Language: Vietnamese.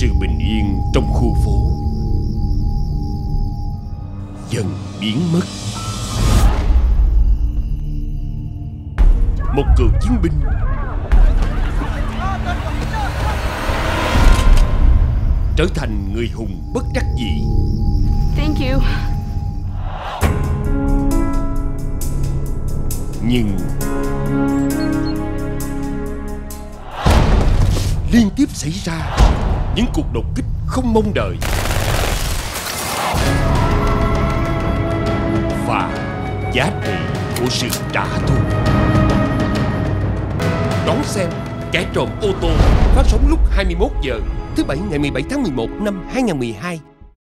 sự bình yên trong khu phố. Dần biến mất. Một cựu chiến binh. Trở thành người hùng bất đắc dĩ. Thank you. nhưng liên tiếp xảy ra những cuộc đột kích không mong đợi. Và giá trị của sự trả thù. Đón xem kẻ trộm ô tô phát sóng lúc 21 giờ thứ bảy ngày 17 tháng 11 năm 2012